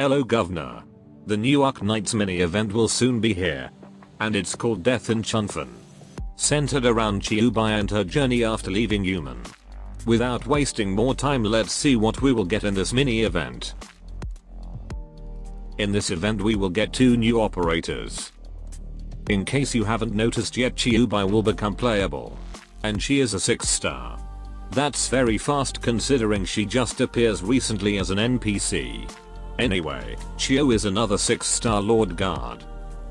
Hello governor. The new Arknights mini event will soon be here. And it's called Death in Chunfen. Centered around Qiubai and her journey after leaving human. Without wasting more time let's see what we will get in this mini event. In this event we will get two new operators. In case you haven't noticed yet Qiubai will become playable. And she is a 6 star. That's very fast considering she just appears recently as an NPC. Anyway, Chio is another 6 star Lord Guard.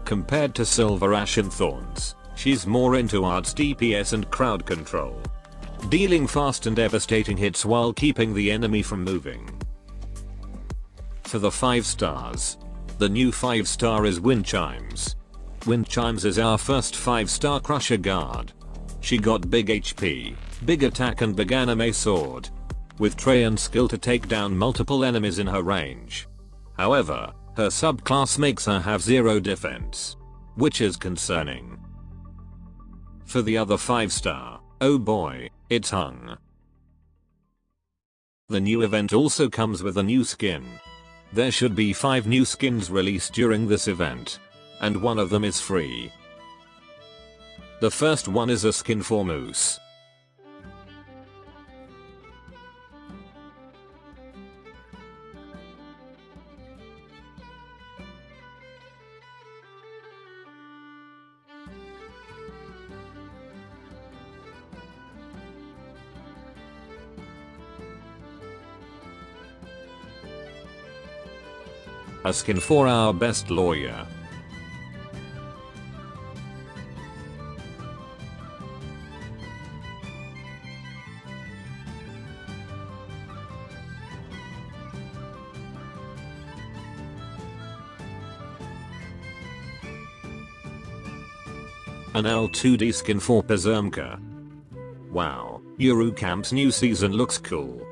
Compared to SilverAsh and Thorns, she's more into arts DPS and crowd control. Dealing fast and devastating hits while keeping the enemy from moving. For the 5 stars. The new 5 star is Wind Chimes. Wind Chimes is our first 5 star Crusher Guard. She got big HP, big attack and big anime sword. With Trey and skill to take down multiple enemies in her range. However, her subclass makes her have zero defense. Which is concerning. For the other 5 star, oh boy, it's Hung. The new event also comes with a new skin. There should be 5 new skins released during this event and one of them is free. The first one is a skin for Moose. A skin for our best lawyer. An L2D skin for Pozëmka. Wow, Eurocamp's new season looks cool.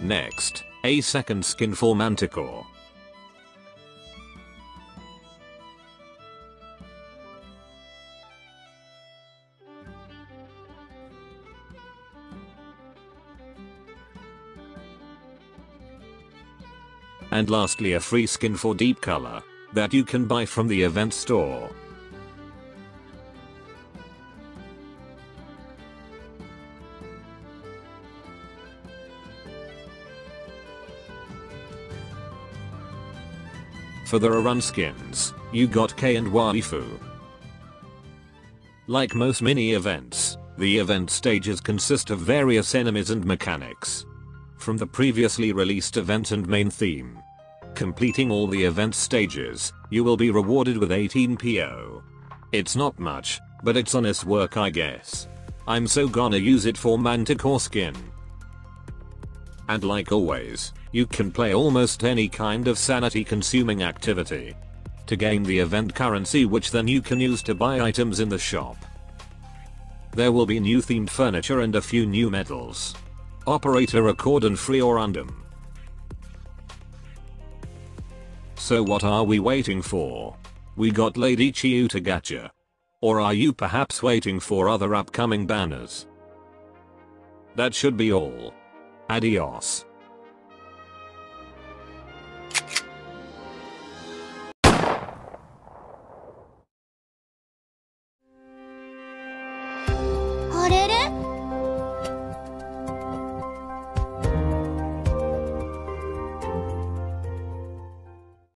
Next, a second skin for Manticore. And lastly a free skin for Deepcolor, that you can buy from the event store. For the run skins, you got K and Waifu. Like most mini events, the event stages consist of various enemies and mechanics. From the previously released event and main theme. Completing all the event stages, you will be rewarded with 18 PO. It's not much, but it's honest work I guess. I'm so gonna use it for Manticore skin. And like always, you can play almost any kind of sanity consuming activity. To gain the event currency which then you can use to buy items in the shop. There will be new themed furniture and a few new medals. Operator accord and free or undum. So what are we waiting for? We got Lady Chiyu to gacha. Or are you perhaps waiting for other upcoming banners? That should be all. Adios.